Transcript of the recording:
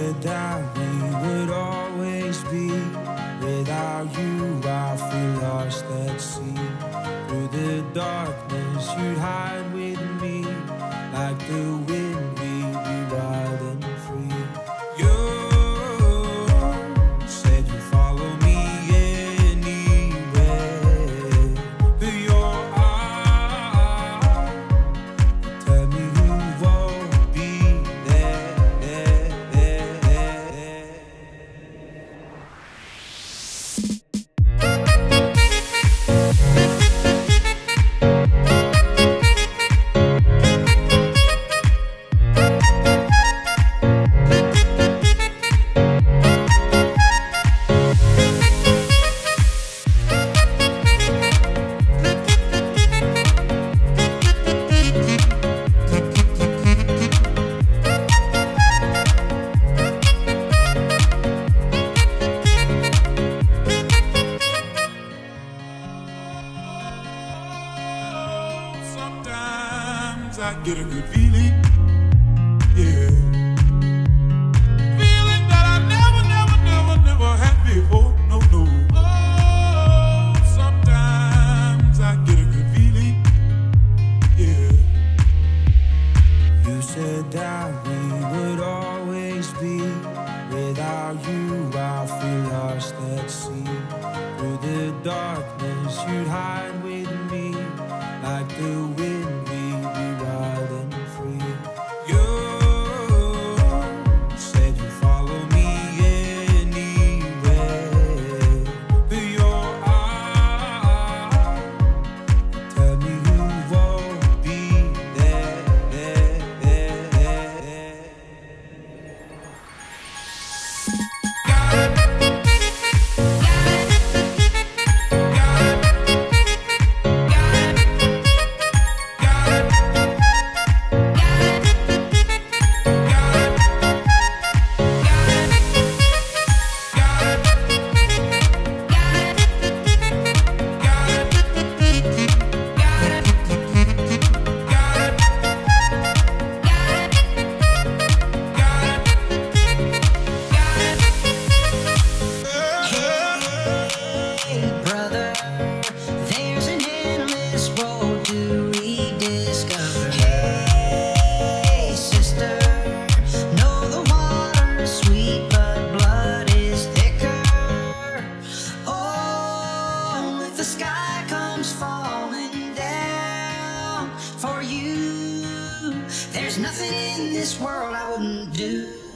said that we would always be. Without you, I feel lost at sea. Through the darkness, you'd hide with me. Like the wind, get a good feeling, yeah. Feeling that I never, never, never, never had before. No, no. Oh, sometimes I get a good feeling, yeah. You said that we would always be. Without you, I feel lost at sea. Through the darkness, you'd hide with me. Like the there's nothing in this world I wouldn't do.